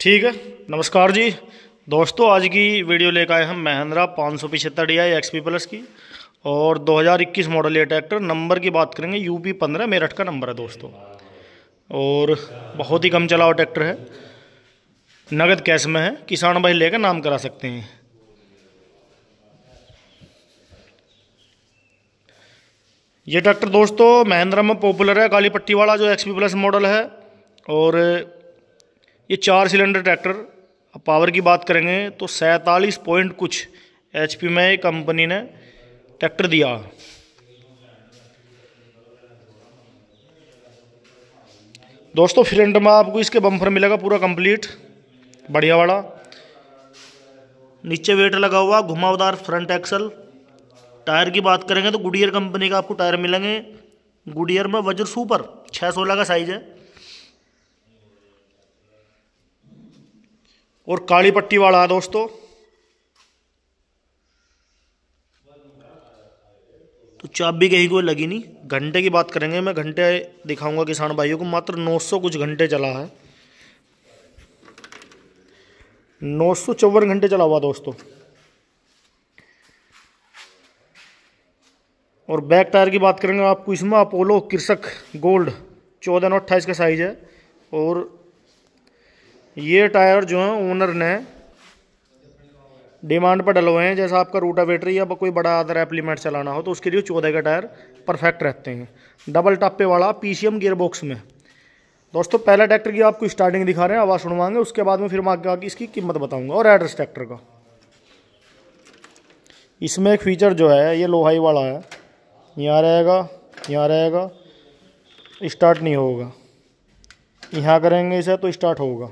ठीक है, नमस्कार जी। दोस्तों, आज की वीडियो लेकर आए हम महिंद्रा पाँच सौ पिछहत्तर D I X P plus की और 2021 मॉडल ये ट्रैक्टर नंबर की बात करेंगे। यूपी पंद्रह, मेरठ का नंबर है दोस्तों। और बहुत ही कम चला हुआ ट्रैक्टर है। नगद कैश में है, किसान भाई लेकर नाम करा सकते हैं। ये ट्रैक्टर दोस्तों, महिंद्रा में पॉपुलर है। काली पट्टी वाला जो एक्स पी प्लस मॉडल है और ये चार सिलेंडर ट्रैक्टर, अब पावर की बात करेंगे तो सैंतालीस पॉइंट कुछ एचपी में कंपनी ने ट्रैक्टर दिया। दोस्तों, फ्रंट में आपको इसके बम्फर मिलेगा पूरा कंप्लीट, बढ़िया वाला। नीचे वेट लगा हुआ, घुमावदार फ्रंट एक्सल। टायर की बात करेंगे तो गुडियर कंपनी का आपको टायर मिलेंगे। गुडियर में वज्र सुपर छः सोलह का साइज़ है। और काली पट्टी वाला है दोस्तों। तो चाबी कहीं कोई लगी नहीं। घंटे की बात करेंगे, मैं घंटे दिखाऊँगा किसान भाइयों को। मात्र 900 कुछ घंटे चला है। नौ सौ चौवन घंटे चला हुआ दोस्तों। और बैक टायर की बात करेंगे आपको, इसमें अपोलो किरसक गोल्ड, चौदह नौ अट्ठाईस का साइज़ है। और ये टायर जो है ओनर ने डिमांड पर डलवाए हैं। जैसा आपका रूटावेटर या कोई बड़ा अदर एप्लीमेंट चलाना हो तो उसके लिए चौदह का टायर परफेक्ट रहते हैं। डबल टप्पे वाला पीसीएम गियर बॉक्स में। दोस्तों, पहला ट्रैक्टर की आपको स्टार्टिंग दिखा रहे हैं, आवाज़ सुनवाएँगे। उसके बाद में फिर मैं आगे इसकी कीमत बताऊँगा और एड्रेस ट्रैक्टर का। इसमें एक फीचर जो है, ये लोहाई वाला है। यहाँ रहेगा यहाँ रहेगा। स्टार्ट नहीं होगा। यहाँ करेंगे इसे तो स्टार्ट होगा।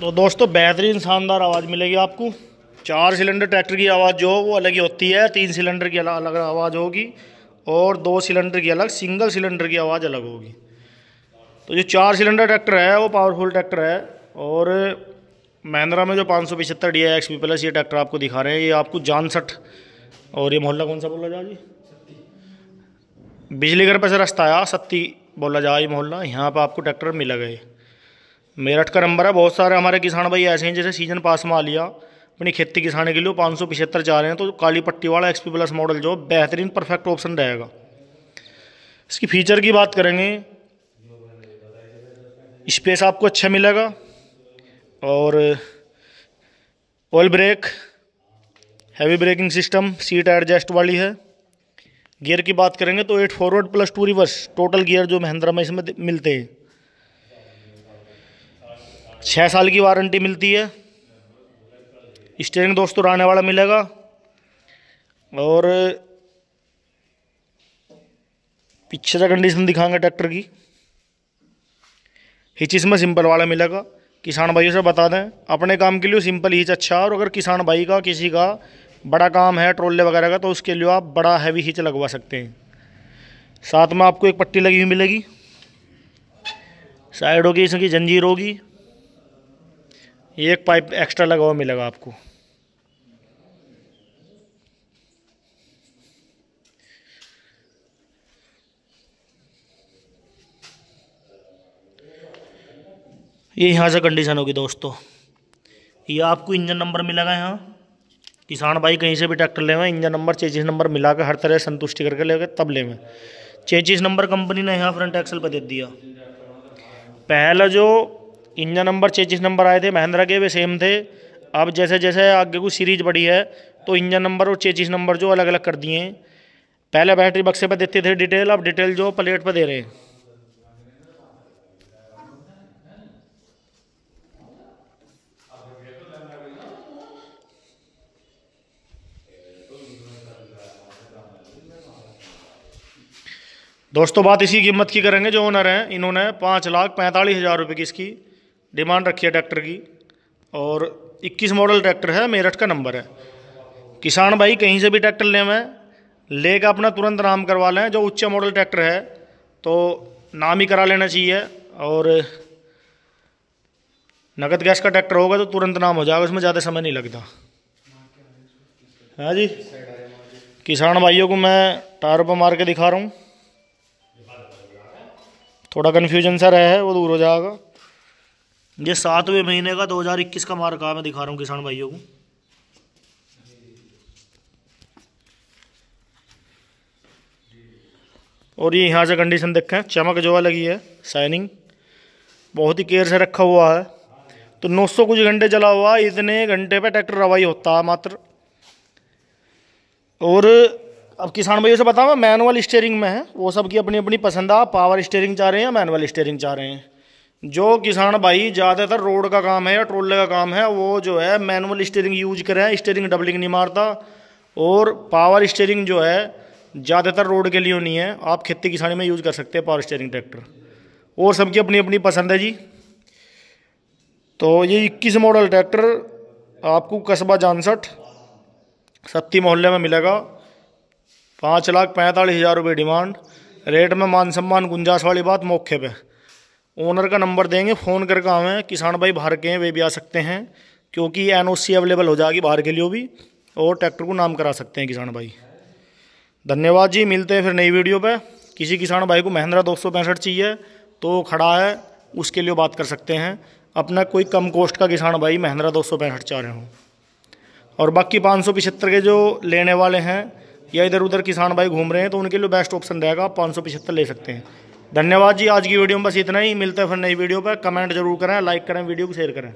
तो दोस्तों, बेहतरीन, शानदार आवाज़ मिलेगी आपको। चार सिलेंडर ट्रैक्टर की आवाज़ जो वो अलग ही होती है। तीन सिलेंडर की अलग आवाज़ होगी और दो सिलेंडर की अलग, सिंगल सिलेंडर की आवाज़ अलग होगी। तो जो चार सिलेंडर ट्रैक्टर है, वो पावरफुल ट्रैक्टर है और महिंद्रा में जो पाँच सौ पिछहत्तर डी एक्स पी प्लस ये ट्रैक्टर आपको दिखा रहे हैं, ये आपको जानसठ और ये मोहल्ला कौन सा बोला जी बिजली घर पर से रास्ता आया, सत्ती बोला जा ये मोहल्ला, यहाँ पर आपको ट्रैक्टर मिला गए मेरठ का नंबर है, बहुत सारे हमारे किसान भाई ऐसे हैं जैसे सीज़न पास में आ लिया। अपनी खेती किसाने के लिए पाँच सौ पिछहत्तर जा रहे हैं तो काली पट्टी वाला एक्सपी प्लस मॉडल जो बेहतरीन परफेक्ट ऑप्शन रहेगा। इसकी फीचर की बात करेंगे। स्पेस आपको अच्छा मिलेगा। और oil brake heavy braking system seat adjust वाली है। गियर की बात करेंगे तो eight forward plus two reverse total gear जो महिंद्रा में इसमें मिलते हैं। छः साल की वारंटी मिलती है। स्टेयरिंग दोस्तों रहने वाला मिलेगा। और पीछे का कंडीशन दिखाएँगे ट्रैक्टर की। हिच इसमें सिंपल वाला मिलेगा। किसान भाइयों से बता दें, अपने काम के लिए सिंपल हिच अच्छा और अगर किसान भाई का, किसी का बड़ा काम है ट्रोले वगैरह का तो उसके लिए आप बड़ा हैवी हिच लगवा सकते हैं। साथ में आपको एक पट्टी लगी हुई मिलेगी। साइड होगी, इसकी जंजीर होगी। एक पाइप एक्स्ट्रा लगा हुआ मिलेगा आपको। ये यहाँ से कंडीशन होगी दोस्तों। ये आपको इंजन नंबर मिलेगा यहाँ। किसान भाई कहीं से भी ट्रैक्टर ले इंजन नंबर चेचिस नंबर मिला कर हर तरह संतुष्टि करके ले तब ले चेचिस नंबर कंपनी ने यहाँ फ्रंट एक्सल पर दे दिया। पहला जो इंजन नंबर चेचिस नंबर आए थे, महिंद्रा के, वे सेम थे। अब जैसे जैसे आगे कुछ सीरीज़ बढ़ी है तो इंजन नंबर और चेचिस नंबर जो अलग अलग कर दिए हैं। पहले बैटरी बक्से पर देते थे डिटेल अब डिटेल जो प्लेट पर दे रहे हैं। दोस्तों, बात इसी कीमत की करेंगे जो ओनर हैं। इन्होंने पाँच लाख पैंतालीस हज़ार रुपये की इसकी। डिमांड रखी है ट्रैक्टर की। और 21 मॉडल ट्रैक्टर है, मेरठ का नंबर है। किसान भाई, कहीं से भी ट्रैक्टर ले मैं लेकर अपना तुरंत नाम करवा लें, जो उच्च मॉडल ट्रैक्टर है तो नाम ही करा लेना चाहिए। और नगद गैस का ट्रैक्टर होगा तो तुरंत नाम हो जाएगा, उसमें ज़्यादा समय नहीं लगता। हाँ जी? किसान भाइयों को मैं टायर पर मार के दिखा रहा हूँ। थोड़ा कन्फ्यूज़न सा रहा है वो दूर हो जाएगा। ये सातवें महीने का 2021 का मार्क मैं दिखा रहा हूँ किसान भाइयों को? और ये यहाँ से कंडीशन देखें। चमक जो लगी है शाइनिंग बहुत ही केयर से रखा हुआ है। तो 900 कुछ घंटे चला हुआ इतने घंटे पे ट्रैक्टर रवाई होता है मात्र। और अब किसान भाइयों से बताओ मैनुअल स्टेयरिंग में है। वो सब की अपनी अपनी पसंद आ पावर स्टेयरिंग चाह रहे हैं या मैनुअल स्टेयरिंग चाह रहे हैं? जो किसान भाई ज़्यादातर रोड का काम है या ट्रोले का काम है, वो जो है मैनुअल स्टेयरिंग यूज़ करें स्टेयरिंग डबलिंग नहीं मारता। और पावर स्टेयरिंग जो है, ज़्यादातर रोड के लिए नहीं है। आप खेती किसानी में यूज़ कर सकते हैं पावर स्टेयरिंग ट्रैक्टर और सबकी अपनी अपनी पसंद है जी। तो ये इक्कीस मॉडल ट्रैक्टर आपको कस्बा जानसठ सत्ती मोहल्ले में मिलेगा। पाँच लाख पैंतालीस हज़ार रुपये डिमांड रेट में मान सम्मान, गुंजाइश वाली बात, मौके पे। ओनर का नंबर देंगे फ़ोन करके हमें किसान भाई बाहर के हैं, वे भी आ सकते हैं, क्योंकि एनओसी अवेलेबल हो जाएगी बाहर के लिए भी, और ट्रैक्टर को नाम करा सकते हैं किसान भाई। धन्यवाद जी, मिलते हैं फिर नई वीडियो पे। किसी किसान भाई को महिंद्रा दो सौ पैंसठ चाहिए तो खड़ा है, उसके लिए बात कर सकते हैं। अपना कोई कम कोस्ट का किसान भाई महिंद्रा दो सौ पैंसठ चाह रहे हों। और बाकी पाँच सौ पिछहत्तर के जो लेने वाले हैं, या इधर उधर किसान भाई घूम रहे हैं तो उनके लिए बेस्ट ऑप्शन रहेगा, आप पाँच सौ पिछहत्तर ले सकते हैं। धन्यवाद जी, आज की वीडियो में बस इतना ही। मिलते हैं फिर नई वीडियो पर। कमेंट ज़रूर करें, लाइक करें, वीडियो को शेयर करें।